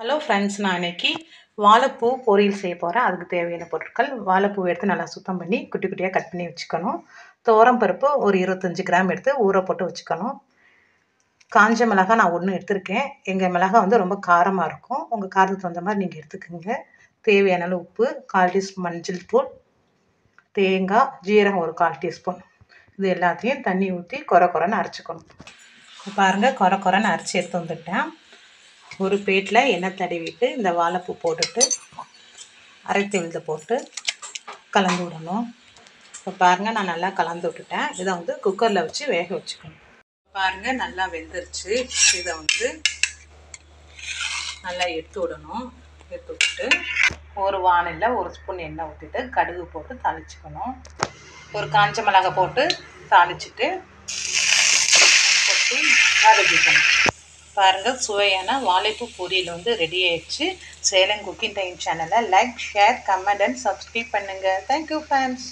Hello friends நான் இன்றைக்கி வாழைப்பூ பொரியல் செய்ய போகிறேன் அதுக்கு தேவையான பொருட்கள் வாழைப்பூ எடுத்து நல்லா சுத்தம் பண்ணி குட்டி குட்டியாக கட் பண்ணி வச்சுக்கணும். துவரம் பருப்பு ஒரு இருபத்தஞ்சி கிராம் எடுத்து ஊற போட்டு வச்சுக்கணும். காஞ்ச மிளகா நான் ஒன்று எடுத்திருக்கேன். எங்கள் மிளகாய் வந்து ரொம்ப காரமாக இருக்கும். உங்கள் காரத்துக்கு தகுந்த மாதிரி நீங்கள் எடுத்துக்கோங்க. தேவையான அளவு உப்பு கால் டீஸ்பூன் மஞ்சள் தூள் தேங்காய் ஜீரகம் ஒரு கால் டீஸ்பூன். இது எல்லாத்தையும் தண்ணி ஊற்றி கொர கொரன்னு அரைச்சிக்கணும். பாருங்கள் கொர கொரன்னு அரைச்சி எடுத்து வந்துட்டேன். ஒரு பிளேட்டில் எண்ணெய் தடவிட்டு இந்த வாழைப்பூ போட்டுட்டு அரைத்து விழுத போட்டு கலந்து விடணும். இப்போ பாருங்கள் நான் நல்லா கலந்து விட்டுட்டேன். இதை வந்து குக்கரில் வச்சு வேக வச்சுக்கணும். பாருங்கள் நல்லா வெந்துருச்சு. இதை வந்து நல்லா எடுத்து விடணும். எடுத்து விட்டுட்டு ஒரு வானில் ஒரு ஸ்பூன் எண்ணெய் ஊற்றிட்டு கடுகு போட்டு தாளிச்சுக்கணும். ஒரு காஞ்ச மிளகாய் போட்டு தாளிச்சிட்டு கொட்டி வதக்கிக்கணும். பாருங்கள் சுவையான வாழைப்பூ பொரியல் வந்து ரெடி ஆயிடுச்சு. சேலம் குக்கிங் டைம் சேனலை like share comment and subscribe பண்ணுங்கள் தேங்க்யூ ஃபேன்ஸ்